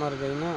मर गई ना